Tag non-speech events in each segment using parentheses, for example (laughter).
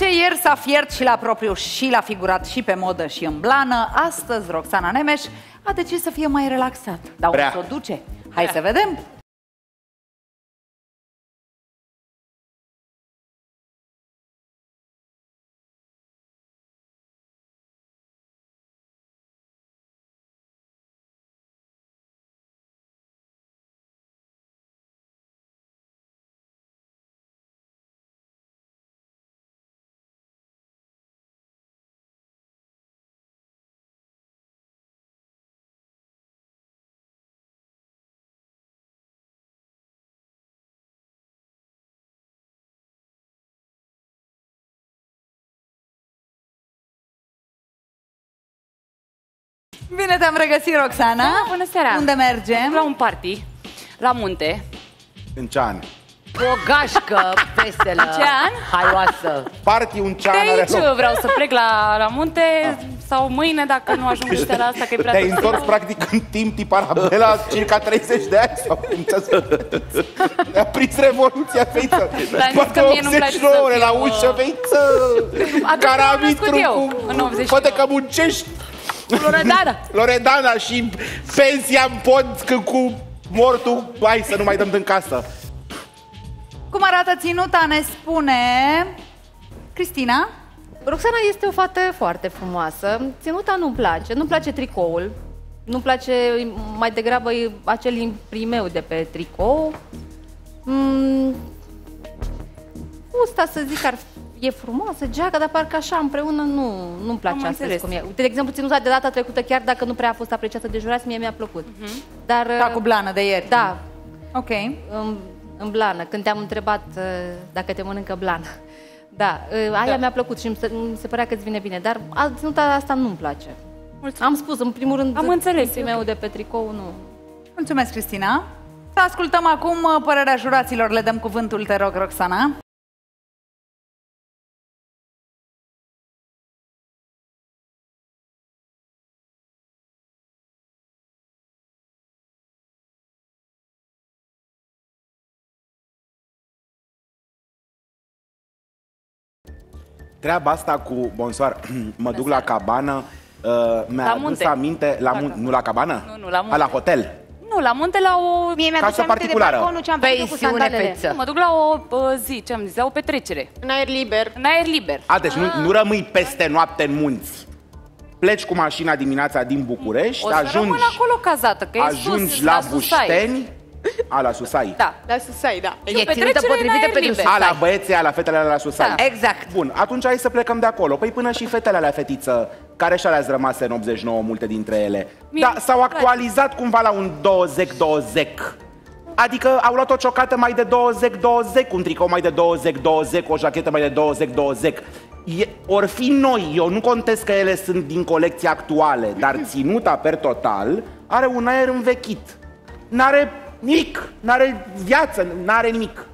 ce ieri s-a fiert și la propriu și la figurat și pe modă și în blană, astăzi Roxana Nemeș a decis să fie mai relaxat. Dar Prea. unde o duce? Hai să vedem! Bine te-am regăsit, Roxana! Da, bună seara! Unde mergem? La un party, la munte. În ce an? Cu o gașcă veselă, (laughs) Ce an? haioasă. Party un ce De an are aici loc. vreau să plec la, la munte sau mâine dacă nu ajung în seara asta că e prea Te-ai târziu. întors practic în timp tip Arabela, circa 30 de ani sau cum ți-a Ne-a prins revoluția, feiță. Dar am zis că mie nu-mi place să 89 ore la fiu, ușă, uh, feiță. Atunci m-am Caravitru născut eu, cu... în 89. Poate că muncești Loredana! (laughs) Loredana și pensia în pod când cu mortul, hai să nu mai dăm din casă. Cum arată ținuta, ne spune Cristina. Roxana este o fată foarte frumoasă. Ținuta nu-mi place. Nu-mi place tricoul. Nu-mi place mai degrabă acel imprimeu de pe tricou. Mm, fusta, să zic, ar e frumoasă, geaca, dar parcă așa împreună nu, nu-mi place Am astăzi înțeles. cum e. Uite, de exemplu, ținuta de data trecută, chiar dacă nu prea a fost apreciată de jurați, mie mi-a plăcut. Dar, Da, cu blană de ieri. da, Ok. în, în blană, când te-am întrebat uh, dacă te mănâncă blană. (laughs) Da, uh, aia mi-a plăcut și mi se, mi se părea că îți vine bine, dar a- ținuta asta nu-mi place. Mulțumesc. Am spus, în primul rând, Am înțeles, meu de pe tricou nu. Mulțumesc, Cristina. Să ascultăm acum uh, părerea juraților. Le dăm cuvântul, te rog, Roxana. Treaba asta cu, bonsoir, (clears throat) mă duc la cabană, uh, mi-a La adus munte. aminte, la La mun- cabană. nu la cabană? Nu, nu, la A, munte. la hotel. Nu, la munte la o... Mie mi-a Casă aminte de particulară. balconul ce am făcut cu Pensiune, sandalele. feță. Mă duc la o uh, zi, ce am zis, la o petrecere. În aer liber. În aer liber. A, deci nu, nu rămâi peste noapte în munți. Pleci cu mașina dimineața din București, O să ajungi, rămân acolo cazată, că e ajungi sus, la Susai. Bușteni, a, la Susai. Da. La Susai, da. E petrecere ținută în potrivită aer pentru liber. A, susai. la băieții, a, la fetele alea la Susai. Da. Exact. Bun, atunci hai să plecăm de acolo. Păi până și fetele alea, fetiță, care și alea rămase în 89, multe dintre ele. Mie Da, îmi s-au place. actualizat cumva la un 20-20. Adică au luat o ciocată mai de 20-20, un tricou mai de 20-20, o jachetă mai de 20-20. E, or fi noi, eu nu contest că ele sunt din colecții actuale, dar ținuta per total are un aer învechit. N-are nimic, n-are viață, n-are nimic.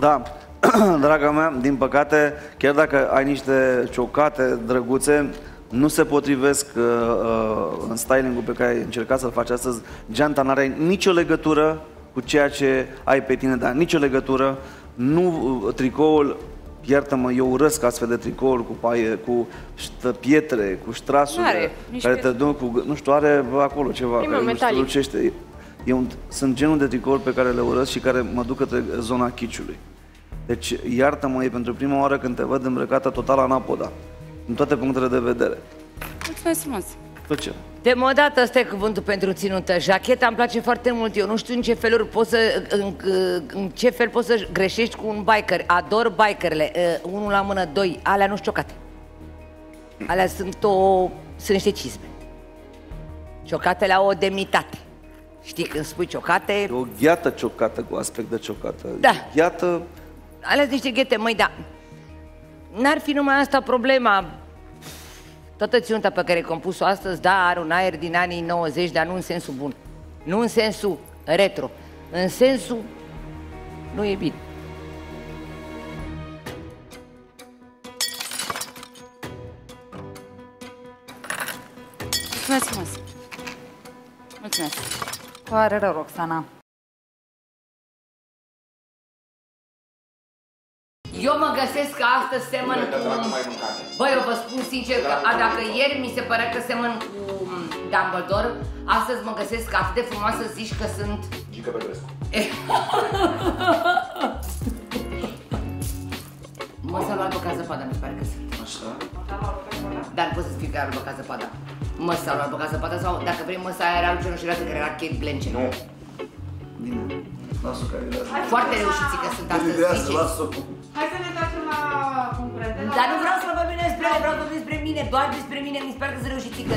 Da, (clears throat) draga mea, din păcate, chiar dacă ai niște ciocate drăguțe, nu se potrivesc uh, uh, în stylingul pe care ai încercat să-l faci astăzi. Geanta n-are nicio legătură cu ceea ce ai pe tine, dar nicio legătură. Nu uh, tricoul, iartă-mă, eu urăsc astfel de tricouri cu paie, cu ștă, pietre, cu ștrasuri N-are nici care te pietre. duc cu, nu știu, are bă, acolo ceva Primul care nu metalic. strălucește. E un, sunt genul de tricouri pe care le urăsc și care mă duc către zona chiciului. Deci, iartă-mă, e pentru prima oară când te văd îmbrăcată total anapoda. În toate punctele de vedere. Mulțumesc frumos. Tot ce? Demodată ăsta e cuvântul pentru ținută. Jacheta îmi place foarte mult. Eu nu știu în ce feluri poți să, în, în ce fel poți să greșești cu un biker. Ador bikerele. Uh, unul la mână, doi. Alea nu știu ciocate. Alea sunt o... sunt niște cizme. Ciocatele au o demnitate. Știi, când spui ciocate, E o gheată ciocată cu aspect de ciocată. Da. Gheată, alea sunt niște ghete, măi, da. N-ar fi numai asta problema. Toată ținuta pe care ai compus-o astăzi, da, are un aer din anii 90, dar nu în sensul bun. Nu în sensul retro. În sensul nu e bine. Mulțumesc frumos. Mulțumesc. Pare rău, Roxana. Eu Eu mă găsesc că astăzi semăn Bune, că dracu cu... mai mâncate. Băi, eu vă spun sincer că a, dacă ieri mi se părea că semăn cu m, Dumbledore, astăzi mă găsesc atât de frumoasă zici că sunt... Gică Petrescu. (laughs) Măsălul albă ca zăpada, mi se pare că sunt. Așa. Dar poți să spui că e albă ca zăpada. Măsălul albă ca zăpada sau dacă vrei măsa aia era lui Cenușireasă, care era Kate Blanchett. Nu. Bine. Lasă-o că idează. Foarte reușiți că sunt astăzi, Idează, ziceți. lasă-o. Hai să ne întoarcem la concurente. Dar nu vreau să vorbim despre vreau să vorbim despre mine, doar despre mine, mi se pare că sunt reușiți că